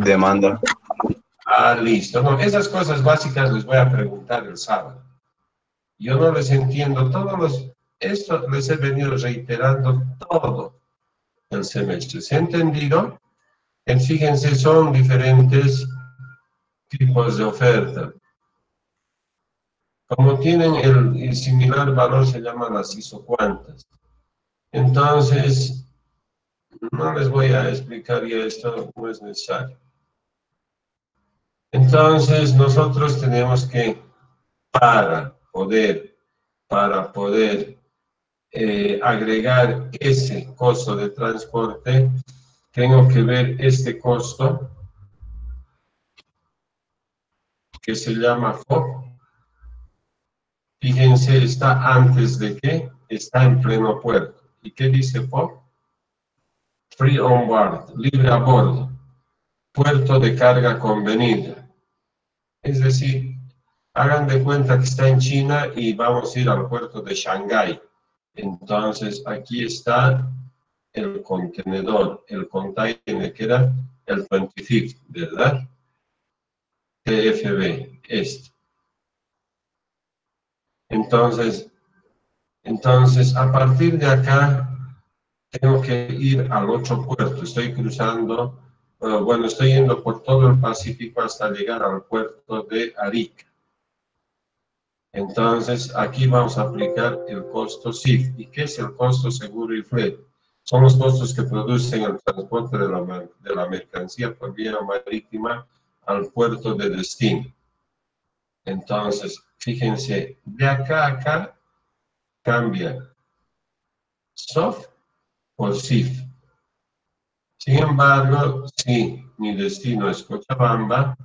Demanda. Ah, listo. No, esas cosas básicas les voy a preguntar el sábado. Yo no les entiendo todos los... Esto les he venido reiterando todo el semestre. ¿Se ha entendido? En, fíjense, son diferentes tipos de oferta. Como tienen el, similar valor, se llaman las isocuantas. Entonces, no les voy a explicar ya esto, no es necesario. Entonces, nosotros tenemos que, para poder, para poder eh, agregar ese costo de transporte, tengo que ver este costo que se llama FOB. Fíjense, está antes de qué? Está en pleno puerto. ¿Y qué dice FOB? Free on board, libre a bordo, puerto de carga convenida. Es decir, hagan de cuenta que está en China y vamos a ir al puerto de Shanghái. Entonces, aquí está el contenedor, el container que era el 25, ¿verdad? TFB, este. Entonces, entonces, a partir de acá, tengo que ir al otro puerto. Estoy cruzando, uh, bueno, estoy yendo por todo el Pacífico hasta llegar al puerto de Arica. Entonces, aquí vamos a aplicar el costo SIF. ¿Y qué es el costo seguro y flete? Son los costos que producen el transporte de la, de la mercancía por vía marítima al puerto de destino. Entonces, fíjense, de acá a acá cambia SOF por SIF. Sin embargo, si mi destino es Cochabamba,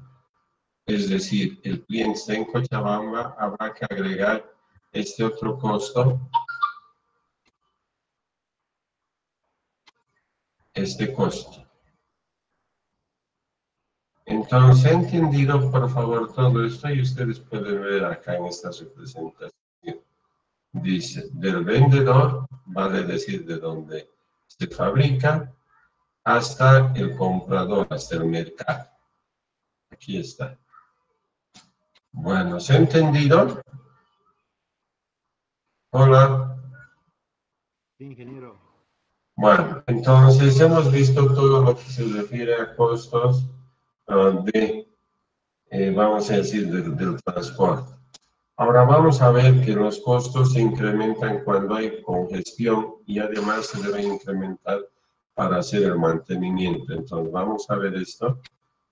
es decir, el cliente está en Cochabamba, habrá que agregar este otro costo, este costo. Entonces, ¿he entendido, por favor, todo esto? Y ustedes pueden ver acá en esta representación. Dice, del vendedor, vale decir de dónde se fabrica, hasta el comprador, hasta el mercado. Aquí está. Bueno, ¿se ha entendido? Hola. ingeniero. Bueno, entonces hemos visto todo lo que se refiere a costos ah, de, eh, vamos a decir, del transporte. Ahora vamos a ver que los costos se incrementan cuando hay congestión y además se deben incrementar para hacer el mantenimiento. Entonces vamos a ver esto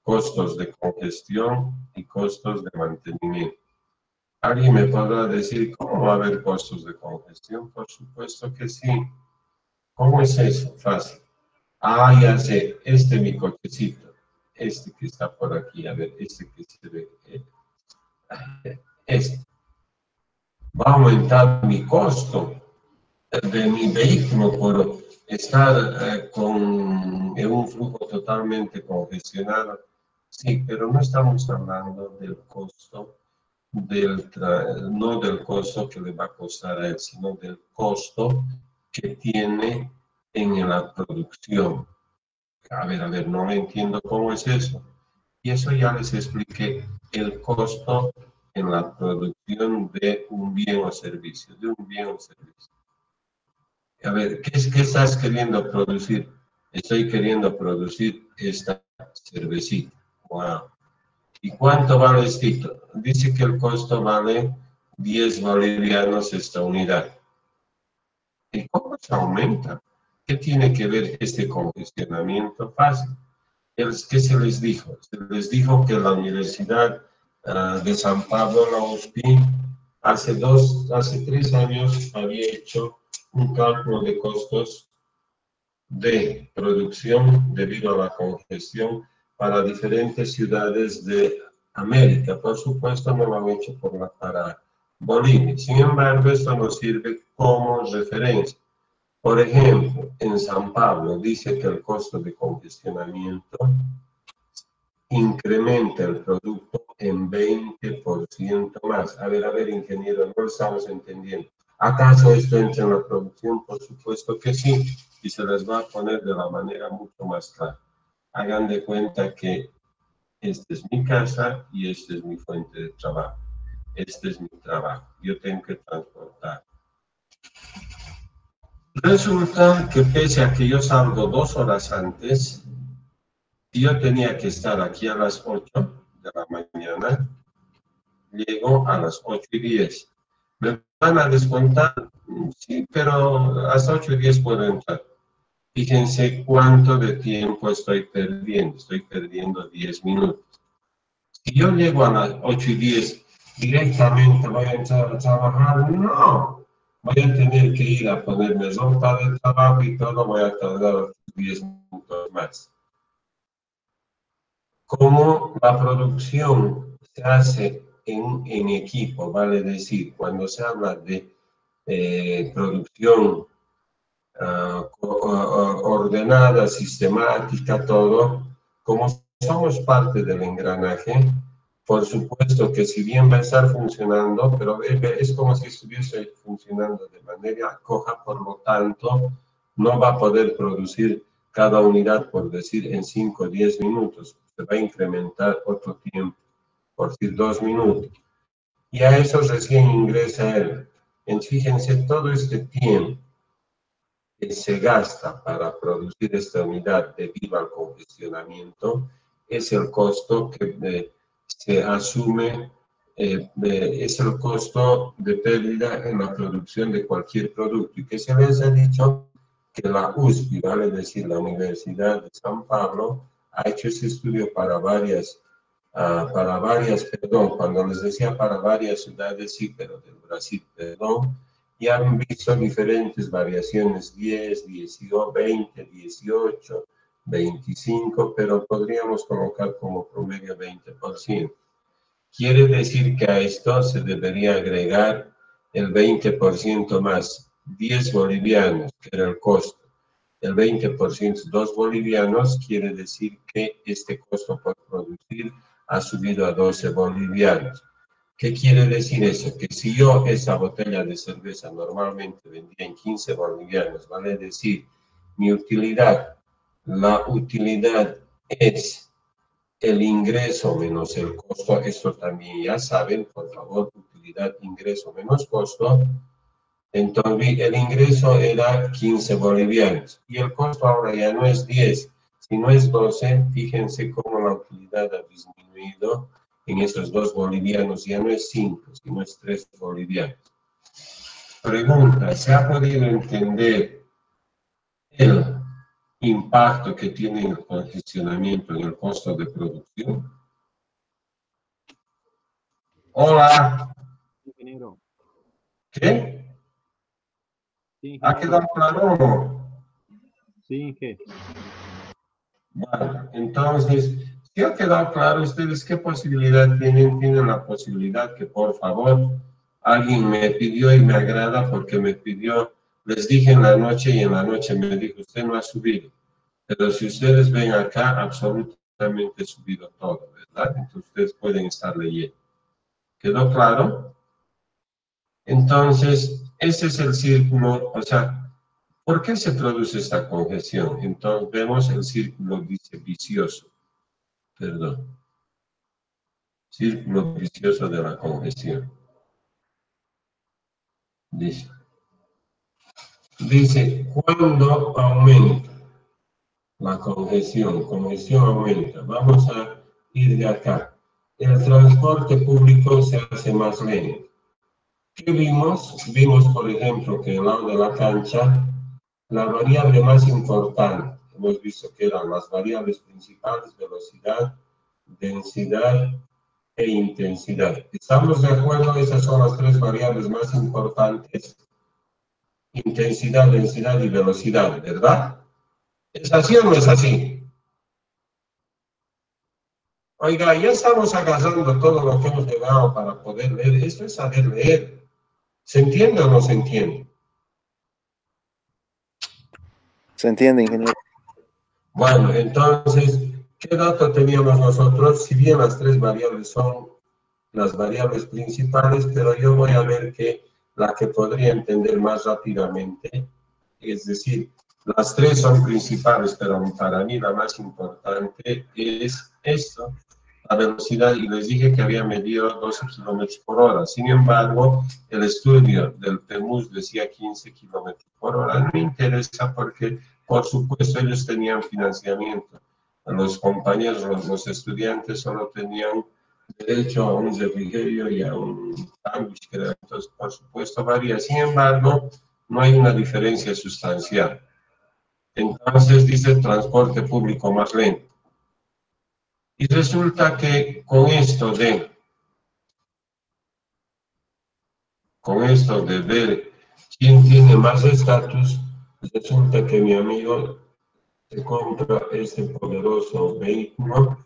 costos de congestión y costos de mantenimiento. ¿Alguien me podrá decir cómo va a haber costos de congestión? Por supuesto que sí. ¿Cómo es eso? Fácil. Ah, ya sé, este es mi cochecito, este que está por aquí, a ver, este que se ve, eh, este. Va a aumentar mi costo de mi vehículo por estar eh, con en un flujo totalmente congestionado Sí, pero no estamos hablando del costo, del no del costo que le va a costar a él, sino del costo que tiene en la producción. A ver, a ver, no entiendo cómo es eso. Y eso ya les expliqué, el costo en la producción de un bien o servicio, de un bien o servicio. A ver, ¿qué, qué estás queriendo producir? Estoy queriendo producir esta cervecita. Wow. ¿Y cuánto vale esto? Dice que el costo vale 10 bolivianos esta unidad. ¿Y cómo se aumenta? ¿Qué tiene que ver este congestionamiento? Fácil. ¿Qué se les dijo? Se les dijo que la Universidad ah, de San Pablo, la USPI, hace dos, hace tres años había hecho un cálculo de costos de producción debido a la congestión para diferentes ciudades de América. Por supuesto, no lo han hecho por la, para Bolivia. Sin embargo, esto nos sirve como referencia. Por ejemplo, en San Pablo dice que el costo de congestionamiento incrementa el producto en 20% más. A ver, a ver, ingeniero, no lo estamos entendiendo. ¿Acaso esto entra en la producción? Por supuesto que sí, y se les va a poner de la manera mucho más clara. hagan de cuenta que esta es mi casa y esta es mi fuente de trabajo. Este es mi trabajo. Yo tengo que transportar. Resulta que pese a que yo salgo dos horas antes, yo tenía que estar aquí a las 8 de la mañana, llego a las 8 y 10. ¿Me van a descontar? Sí, pero a las 8 y 10 puedo entrar. Fíjense cuánto de tiempo estoy perdiendo. Estoy perdiendo 10 minutos. Si yo llego a las 8 y 10, directamente voy a entrar a trabajar. No, voy a tener que ir a ponerme ropa de trabajo y todo, voy a tardar 10 minutos más. Como la producción se hace en, en equipo, vale decir, cuando se habla de eh, producción uh, ordenada, sistemática, todo, como somos parte del engranaje, por supuesto que si bien va a estar funcionando, pero es como si estuviese funcionando de manera coja, por lo tanto, no va a poder producir cada unidad, por decir, en 5 o 10 minutos. Se va a incrementar otro tiempo, por decir, dos minutos. Y a eso recién ingresa él. En, fíjense, todo este tiempo que se gasta para producir esta unidad debido al congestionamiento es el costo que... Eh, se asume, eh, es el costo de pérdida en la producción de cualquier producto. Y que se les ha dicho que la USP, vale decir, la Universidad de San Pablo, ha hecho ese estudio para varias, uh, para varias, perdón, cuando les decía para varias ciudades, sí, pero del Brasil, perdón, y han visto diferentes variaciones, 10, 18, 20, 18, 25, pero podríamos colocar como promedio 20%. Quiere decir que a esto se debería agregar el 20% más, 10 bolivianos, que era el costo. El 20%, 2 bolivianos, quiere decir que este costo por producir ha subido a 12 bolivianos. ¿Qué quiere decir eso? Que si yo esa botella de cerveza normalmente vendía en 15 bolivianos, vale decir, mi utilidad la utilidad es el ingreso menos el costo. Esto también ya saben, por favor, utilidad, ingreso menos costo. Entonces, el ingreso era 15 bolivianos y el costo ahora ya no es 10, sino es 12. Fíjense cómo la utilidad ha disminuido en estos dos bolivianos, ya no es 5, sino es 3 bolivianos. Pregunta, ¿se ha podido entender el impacto que tiene el congestionamiento en el costo de producción? Hola. Ingeniero. ¿Qué? ¿Ha quedado claro o no? Sí, ¿qué? Bueno, entonces, ha quedado claro ustedes qué posibilidad tienen, tienen la posibilidad que por favor alguien me pidió y me agrada porque me pidió les dije en la noche y en la noche me dijo, usted no ha subido. Pero si ustedes ven acá, absolutamente he subido todo, ¿verdad? Entonces ustedes pueden estar leyendo. ¿Quedó claro? Entonces, ese es el círculo, o sea, ¿por qué se produce esta congestión? Entonces vemos el círculo, dice, vicioso. Perdón. Círculo vicioso de la congestión. Dice. Dice, cuando aumenta la congestión, congestión aumenta, vamos a ir de acá. El transporte público se hace más lento. ¿Qué vimos? Vimos, por ejemplo, que el lado de la cancha, la variable más importante, hemos visto que eran las variables principales, velocidad, densidad e intensidad. ¿Estamos de acuerdo? Esas son las tres variables más importantes intensidad, densidad y velocidad, ¿verdad? ¿Es así o no es así? Oiga, ya estamos agarrando todo lo que hemos llegado para poder leer. Esto es saber leer. ¿Se entiende o no se entiende? Se entiende, ingeniero. Bueno, entonces, ¿qué dato teníamos nosotros? Si bien las tres variables son las variables principales, pero yo voy a ver que la que podría entender más rápidamente, es decir, Las tres son principales, pero para mí la más importante es esto, la velocidad, y les dije que había medido 12 kilómetros por hora. Sin embargo, el estudio del TEMUS decía 15 kilómetros por hora. No me interesa porque, por supuesto, ellos tenían financiamiento. Los compañeros, los, los estudiantes solo tenían derecho a un refrigerio y a un sándwich, entonces, por supuesto, varía. Sin embargo, no hay una diferencia sustancial. Entonces dice transporte público más lento. Y resulta que con esto de, con esto de ver quién tiene más estatus, resulta que mi amigo se compra este poderoso vehículo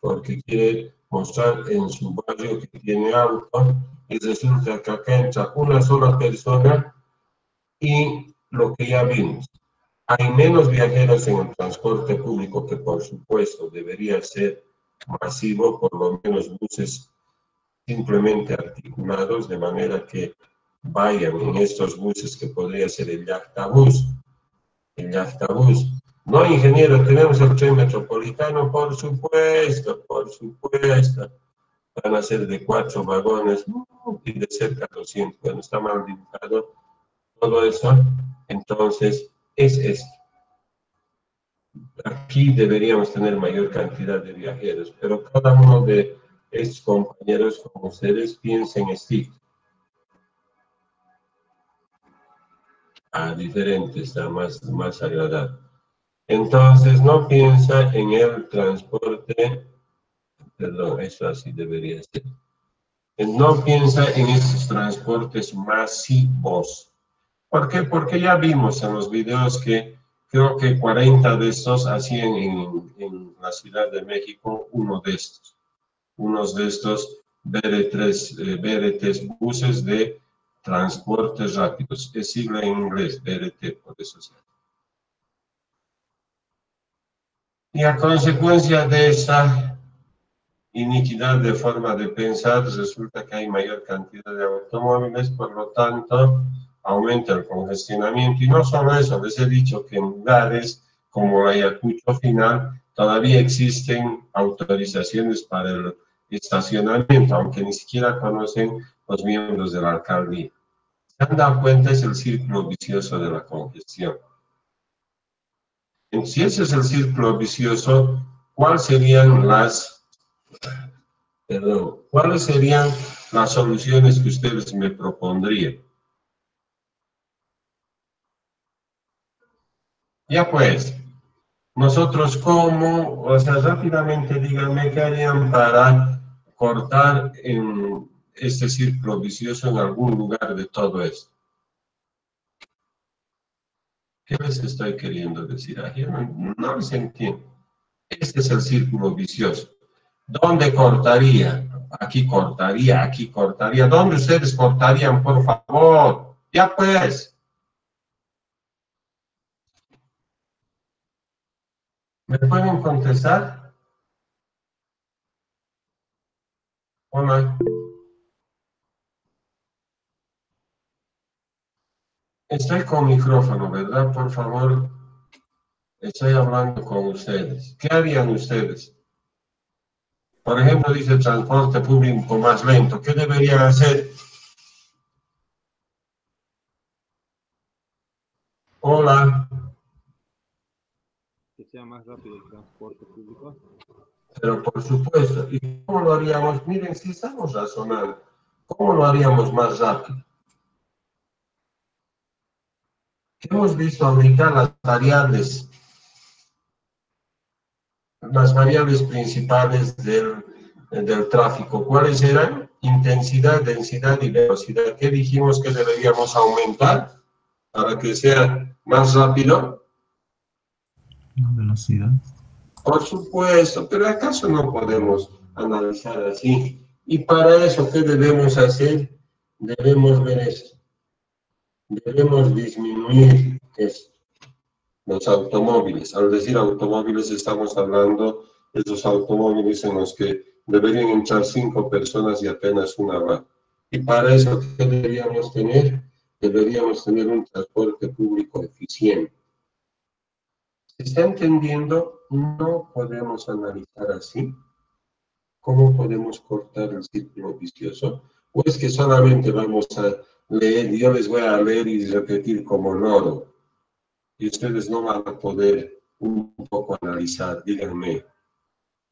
porque quiere mostrar en su barrio que tiene auto y resulta que acá entra una sola persona y lo que ya vimos, hay menos viajeros en el transporte público que por supuesto debería ser masivo, por lo menos buses simplemente articulados de manera que vayan en estos buses que podría ser el Yachtabús, el Yachtabús. No, ingeniero, tenemos el tren metropolitano, por supuesto, por supuesto. Van a ser de cuatro vagones y de cerca de 200, bueno, está mal dibujado todo eso, entonces es esto. Aquí deberíamos tener mayor cantidad de viajeros, pero cada uno de estos compañeros como ustedes piensen esto. Ah, diferente, está más, más agradable. Entonces, no piensa en el transporte, perdón, eso así debería ser. No piensa en esos transportes masivos ¿Por qué? Porque ya vimos en los videos que creo que 40 de estos hacían en, en la Ciudad de México uno de estos. Unos de estos BR3, eh, BRT buses de transportes rápidos. Es sigla en inglés, BRT, por eso se Y a consecuencia de esa iniquidad de forma de pensar, resulta que hay mayor cantidad de automóviles, por lo tanto, aumenta el congestionamiento. Y no solo eso, les he dicho que en lugares como Ayacucho Final todavía existen autorizaciones para el estacionamiento, aunque ni siquiera conocen los miembros de la alcaldía. ¿Se han dado cuenta? Es el círculo vicioso de la congestión. Si ese es el círculo vicioso, ¿cuáles serían las, perdón, cuáles serían las soluciones que ustedes me propondrían? Ya pues, nosotros como, o sea, rápidamente díganme qué harían para cortar en este círculo vicioso en algún lugar de todo esto. ¿Qué les estoy queriendo decir? Aquí no, no les entiendo. Este es el círculo vicioso. ¿Dónde cortaría? Aquí cortaría, aquí cortaría. ¿Dónde ustedes cortarían, por favor? Ya pues. ¿Me pueden contestar? Hola. Estoy con micrófono, ¿verdad? Por favor, estoy hablando con ustedes. ¿Qué harían ustedes? Por ejemplo, dice transporte público más lento. ¿Qué deberían hacer? Hola sea más rápido el transporte público? Pero por supuesto, ¿y cómo lo haríamos? Miren, si estamos razonando, ¿cómo lo haríamos más rápido? Hemos visto ahorita las variables, las variables principales del, del tráfico. ¿Cuáles eran? Intensidad, densidad y velocidad. ¿Qué dijimos que deberíamos aumentar para que sea más rápido? velocidad. Por supuesto, pero ¿acaso no podemos analizar así? Y para eso, ¿qué debemos hacer? Debemos ver esto. Debemos disminuir esto. Los automóviles. Al decir automóviles estamos hablando de esos automóviles en los que deberían entrar cinco personas y apenas una va. Y para eso, ¿qué deberíamos tener? Deberíamos tener un transporte público eficiente ¿Se está entendiendo? No podemos analizar así. ¿Cómo podemos cortar el círculo vicioso? ¿O es que solamente vamos a leer, yo les voy a leer y repetir como loro? Y ustedes no van a poder un poco analizar, díganme.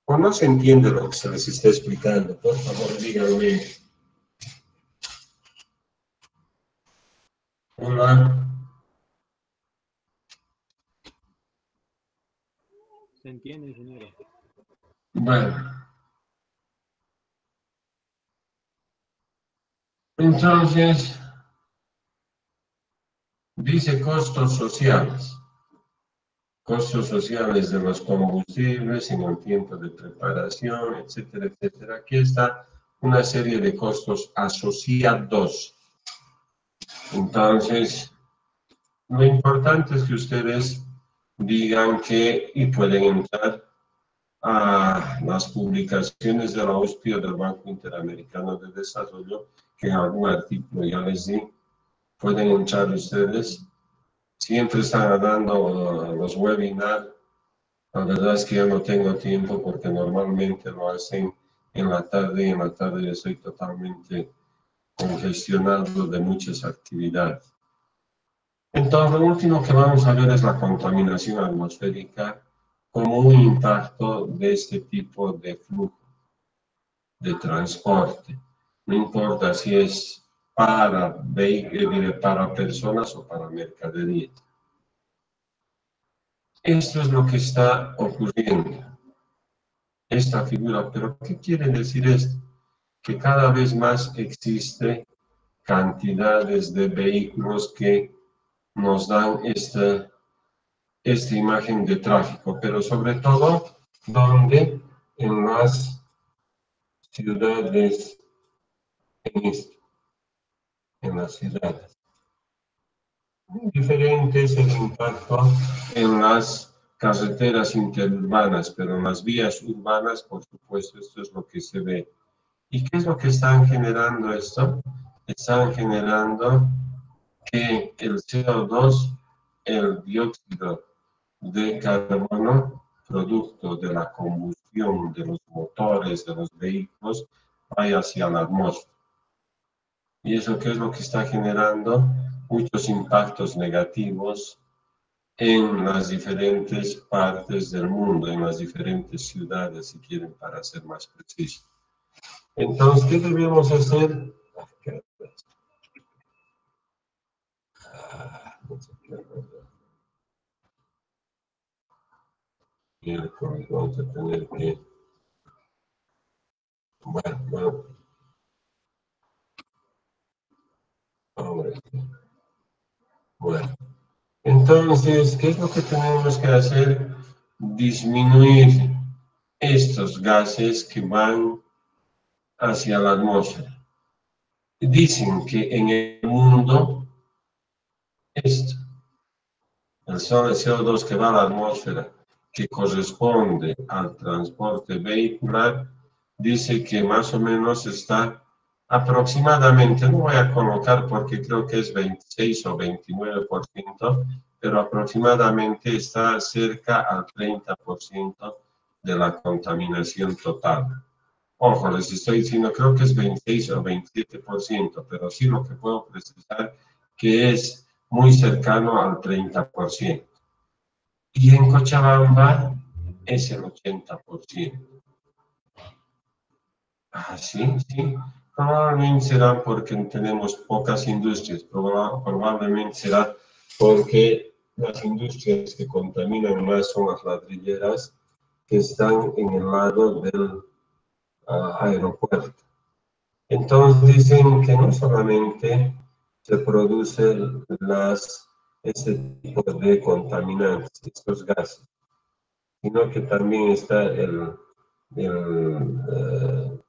¿O no se entiende lo que se les está explicando? Por favor, díganme. Hola. ¿Se entiende, ingeniero? Bueno. Entonces, dice costos sociales. Costos sociales de los combustibles en el tiempo de preparación, etcétera, etcétera. Aquí está una serie de costos asociados. Entonces, lo importante es que ustedes digan que, y pueden entrar a las publicaciones de la OSPI o del Banco Interamericano de Desarrollo, que en algún artículo ya les di, pueden entrar ustedes. Siempre están dando los webinars. La verdad es que yo no tengo tiempo porque normalmente lo hacen en la tarde y en la tarde yo estoy totalmente congestionado de muchas actividades. Entonces, lo último que vamos a ver es la contaminación atmosférica como un impacto de este tipo de flujo de transporte. No importa si es para, para personas o para mercadería. Esto es lo que está ocurriendo. Esta figura, pero ¿qué quiere decir esto? Que cada vez más existe cantidades de vehículos que nos dan esta, esta imagen de tráfico, pero sobre todo donde en las ciudades, en, en las ciudades. Diferente es el impacto en las carreteras interurbanas, pero en las vías urbanas, por supuesto, esto es lo que se ve. ¿Y qué es lo que están generando esto? Están generando que el CO2, el dióxido de carbono, producto de la combustión de los motores de los vehículos, vaya hacia la atmósfera. ¿Y eso qué es lo que está generando? Muchos impactos negativos en las diferentes partes del mundo, en las diferentes ciudades, si quieren, para ser más precisos. Entonces, ¿qué debemos hacer? Vamos a tener que... Bueno, bueno. Bueno. Entonces, ¿qué es lo que tenemos que hacer? Disminuir estos gases que van hacia la atmósfera. Dicen que en el mundo esto, el CO2 que va a la atmósfera, que corresponde al transporte vehicular, dice que más o menos está aproximadamente, no voy a colocar porque creo que es 26 o 29%, pero aproximadamente está cerca al 30% de la contaminación total. Ojo, les estoy diciendo, creo que es 26 o 27%, pero sí lo que puedo precisar que es muy cercano al 30%. Y en Cochabamba es el 80%. Ah, sí, sí. Probablemente será porque tenemos pocas industrias, probablemente será porque las industrias que contaminan más son las ladrilleras que están en el lado del ah, aeropuerto. Entonces dicen que no solamente se producen las, este tipo de contaminantes, estos gases, sino que también está el, el, eh,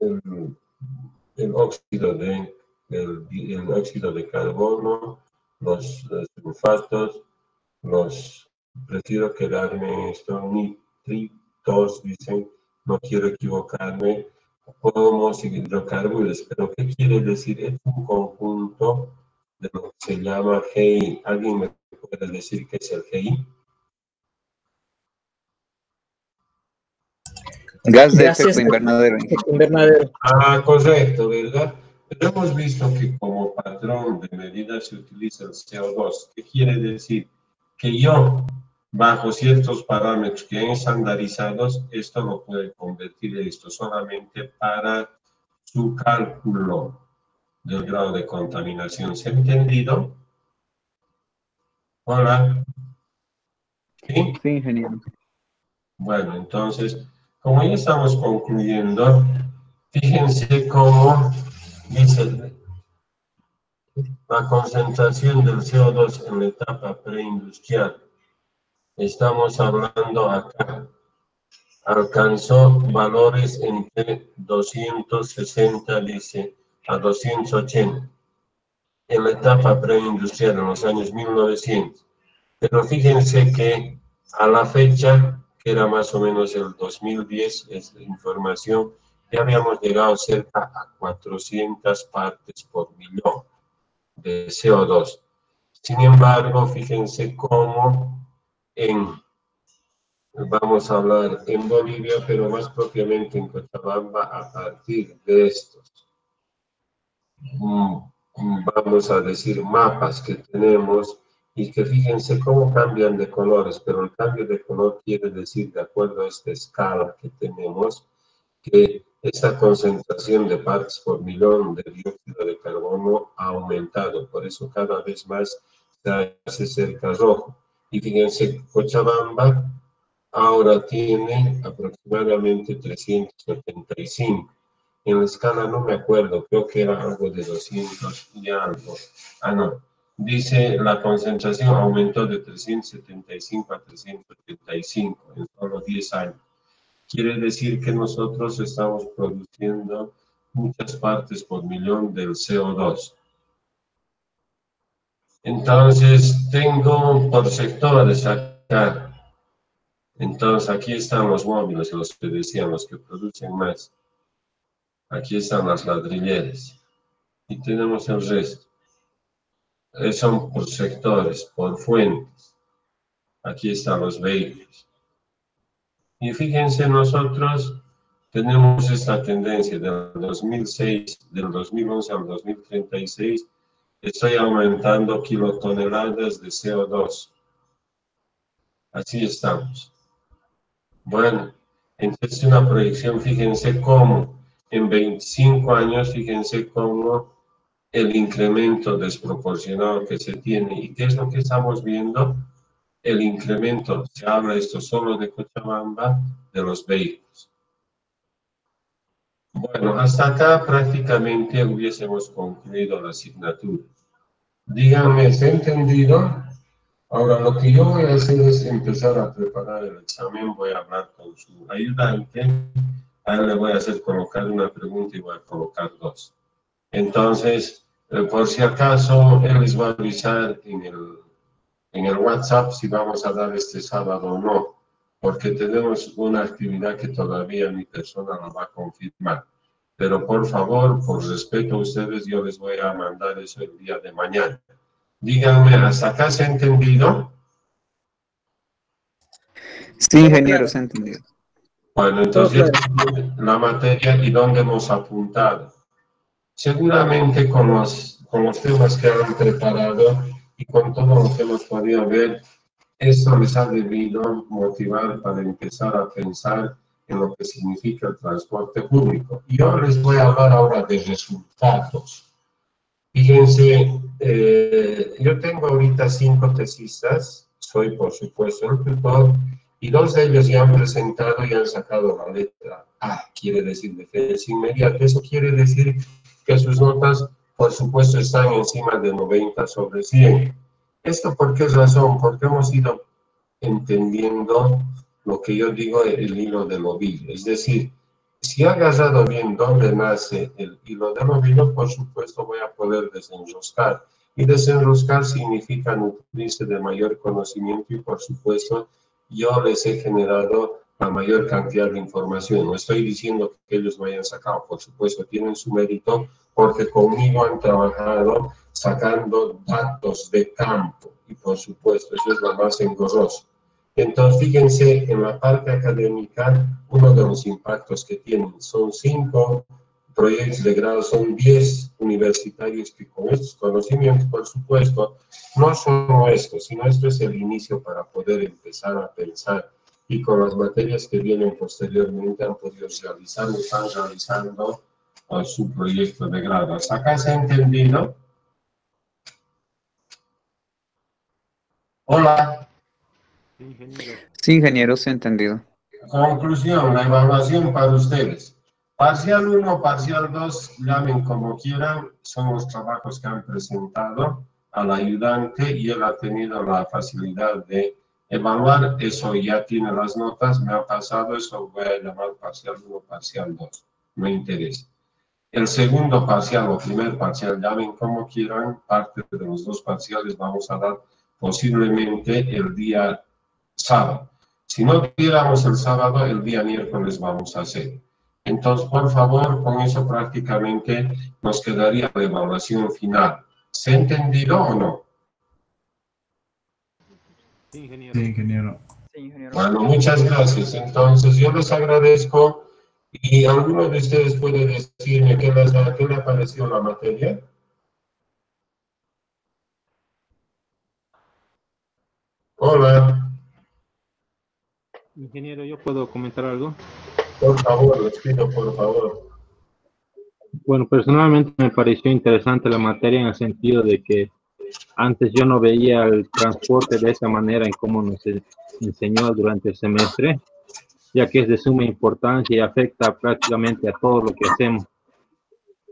el, óxido de, el, óxido de carbono, los, sulfatos, los, prefiero quedarme esto, nitritos, dicen, no quiero equivocarme, podemos hidrocarburos, pero ¿qué quiere decir? Es un conjunto de lo que se llama GI. ¿Alguien me puede decir qué es el GI? Gas de efecto invernadero. Efecto invernadero. Ah, correcto, ¿verdad? Pero hemos visto que como patrón de medida se utiliza el CO2. ¿Qué quiere decir? Que yo, bajo ciertos parámetros que estandarizados, esto lo puede convertir esto solamente para su cálculo del grado de contaminación. ¿Se ha entendido? Hola. ¿Sí? Sí, ingeniero. Bueno, entonces, como ya estamos concluyendo, fíjense cómo dice la concentración del CO2 en la etapa preindustrial. Estamos hablando acá. Alcanzó valores entre 260, dice, a 280 en la etapa preindustrial, en los años 1900. Pero fíjense que a la fecha, que era más o menos el 2010, esta información, ya habíamos llegado cerca a 400 partes por millón de CO2. Sin embargo, fíjense cómo en, vamos a hablar en Bolivia, pero más propiamente en Cochabamba, a partir de estos, mm, vamos a decir, mapas que tenemos, y que fíjense cómo cambian de colores, pero el cambio de color quiere decir, de acuerdo a esta escala que tenemos, que esta concentración de partes por millón de dióxido de carbono ha aumentado, por eso cada vez más se hace cerca rojo. Y fíjense, Cochabamba ahora tiene aproximadamente 375. En la escala no me acuerdo, creo que era algo de 200 y algo. Ah, no, dice la concentración aumentó de 375 a 375 en solo 10 años. Quiere decir que nosotros estamos produciendo muchas partes por millón del CO2. Entonces, tengo por sectores acá. Entonces, aquí están los móviles, los que decían, los que producen más. Aquí están las ladrilleras. Y tenemos el resto. Eh, son por sectores, por fuentes. Aquí están los vehículos. Y fíjense, nosotros tenemos esta tendencia del 2006, del 2011 al 2036, estoy aumentando kilotoneladas de CO2. Así estamos. Bueno, entonces una proyección, fíjense cómo en 25 años, fíjense cómo el incremento desproporcionado que se tiene. ¿Y qué es lo que estamos viendo? El incremento, se habla esto solo de Cochabamba, de los vehículos. Bueno, hasta acá prácticamente hubiésemos concluido la asignatura. Díganme, ¿se ha entendido? Ahora, lo que yo voy a hacer es empezar a preparar el examen. Voy a hablar con su ayudante. A él le voy a hacer colocar una pregunta y voy a colocar dos. Entonces, por si acaso, él les va a avisar en el, en el WhatsApp si vamos a dar este sábado o no, porque tenemos una actividad que todavía mi persona la va a confirmar. Pero por favor, por respeto a ustedes, yo les voy a mandar eso el día de mañana. Díganme, ¿hasta acá se ha entendido? Sí, ingeniero, se ha entendido. Bueno, entonces la materia y dónde hemos apuntado. Seguramente con los, con los temas que han preparado y con todo lo que hemos podido ver, esto les ha debido motivar para empezar a pensar en lo que significa el transporte público. Yo les voy a hablar ahora de resultados. Fíjense, eh, yo tengo ahorita cinco tesistas, soy por supuesto el tutor, y dos de ellos ya han presentado y han sacado la letra A, quiere decir defensa inmediata. Eso quiere decir que sus notas, por supuesto, están encima de 90 sobre 100. ¿Esto por qué razón? Porque hemos ido entendiendo lo que yo digo el hilo del ovillo. Es decir, si ha agarrado bien dónde nace el hilo del ovillo, por supuesto voy a poder desenroscar. Y desenroscar significa nutrirse de mayor conocimiento y por supuesto yo les he generado la mayor cantidad de información. No estoy diciendo que ellos lo hayan sacado, por supuesto, tienen su mérito porque conmigo han trabajado sacando datos de campo y por supuesto, eso es lo más engorroso. Entonces, fíjense en la parte académica, uno de los impactos que tienen son cinco proyectos de grado, son diez universitarios que con estos conocimientos, por supuesto, no son estos, sino esto es el inicio para poder empezar a pensar y con las materias que vienen posteriormente han podido realizar, están realizando uh, su proyecto de grado. ¿Hasta acá se ha entendido? Hola. Sí, ingeniero. Sí, ingeniero, se ha entendido. Conclusión, la evaluación para ustedes. Parcial 1, parcial 2, llamen como quieran, son los trabajos que han presentado al ayudante y él ha tenido la facilidad de evaluar, eso ya tiene las notas, me ha pasado, eso voy a llamar parcial 1, parcial 2, me interesa. El segundo parcial o primer parcial, llamen como quieran, parte de los dos parciales vamos a dar posiblemente el día sábado. Si no tuviéramos el sábado, el día miércoles vamos a hacer. Entonces, por favor, con eso prácticamente nos quedaría la evaluación final. ¿Se ha entendido o no? Sí, ingeniero. Sí, ingeniero. Sí, ingeniero. Bueno, muchas gracias. Entonces, yo les agradezco y alguno de ustedes puede decirme qué les, qué le pareció la materia. Hola, Ingeniero, ¿yo puedo comentar algo? por favor, les pido por favor. Bueno, personalmente me pareció interesante la materia en el sentido de que antes yo no veía el transporte de esa manera en cómo nos enseñó durante el semestre, ya que es de suma importancia y afecta prácticamente a todo lo que hacemos,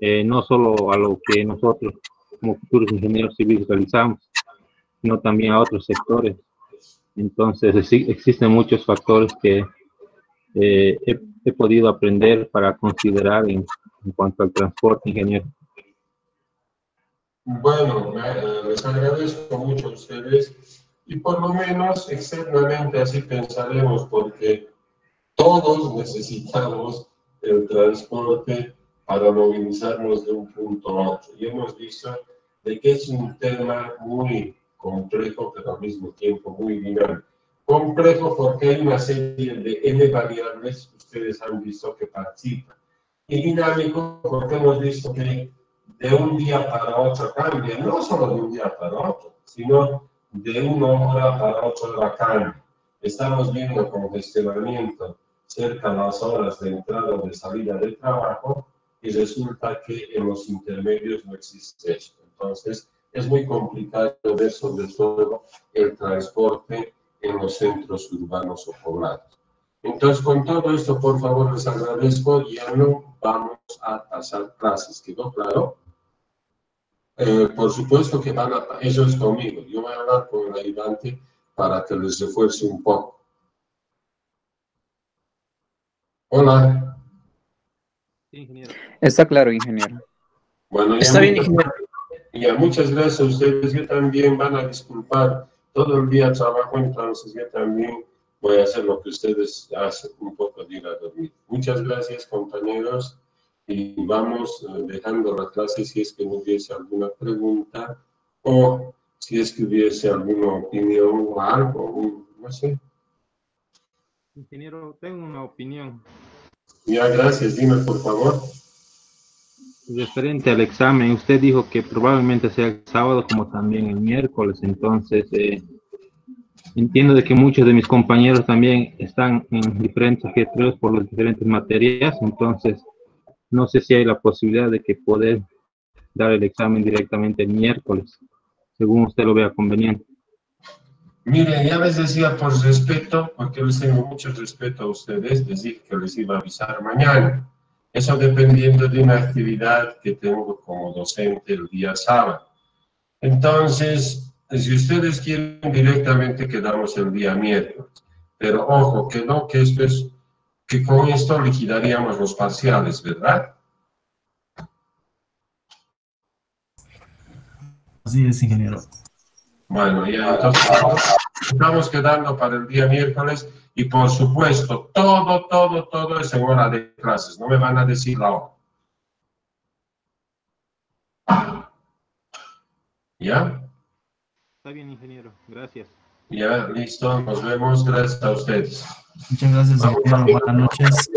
Eh, no solo a lo que nosotros como futuros ingenieros civiles realizamos, sino también a otros sectores. Entonces, exi- existen muchos factores que eh, he, he podido aprender para considerar en, en cuanto al transporte, ingeniero. Bueno, eh, les agradezco mucho a ustedes y por lo menos externamente así pensaremos porque todos necesitamos el transporte para movilizarnos de un punto a otro. Y hemos visto de que es un tema muy complejo, pero al mismo tiempo muy dinámico. Complejo porque hay una serie de N variables ustedes han visto que participan. Y dinámico porque hemos visto que de un día para otro cambia, no solo de un día para otro, sino de una hora para otra cambia. Estamos viendo congestionamiento cerca de las horas de entrada o de salida del trabajo y resulta que en los intermedios no existe esto. Entonces, es muy complicado ver sobre todo el transporte en los centros urbanos o poblados. Entonces, con todo esto, por favor, les agradezco. Ya no vamos a pasar clases. ¿Quedó claro? Eh, por supuesto que van a, eso es conmigo. Yo voy a hablar con el ayudante para que les refuerce un poco. Hola. Ingeniero. Está claro, ingeniero. Bueno, Está bien, muchas- ingeniero. Ya, muchas gracias a ustedes. Yo también van a disculpar. Todo el día trabajo, entonces yo también voy a hacer lo que ustedes hacen, un poco de ir a dormir. Muchas gracias, compañeros. Y vamos eh, dejando la clase si es que no hubiese alguna pregunta o si es que hubiese alguna opinión o algo, no sé. Ingeniero, tengo una opinión Ya, gracias. Dime, por favor. referente al examen. Usted dijo que probablemente sea el sábado como también el miércoles. Entonces, eh, entiendo de que muchos de mis compañeros también están en diferentes ajetreos por las diferentes materias. Entonces, no sé si hay la posibilidad de que poder dar el examen directamente el miércoles, según usted lo vea conveniente. Mire, ya les decía por respeto, porque les tengo mucho respeto a ustedes, decir que les iba a avisar mañana. Eso dependiendo de una actividad que tengo como docente el día sábado. Entonces, si ustedes quieren directamente quedamos el día miércoles. Pero ojo, que no, que esto es, que con esto liquidaríamos los parciales, ¿verdad? Así es, ingeniero. Bueno, ya entonces estamos quedando para el día miércoles y por supuesto todo, todo, todo es en hora de clases, no me van a decir la hora. ¿Ya? Está bien, ingeniero. Gracias. Ya, listo, nos vemos, gracias a ustedes. Muchas gracias, ingeniero. Buenas noches.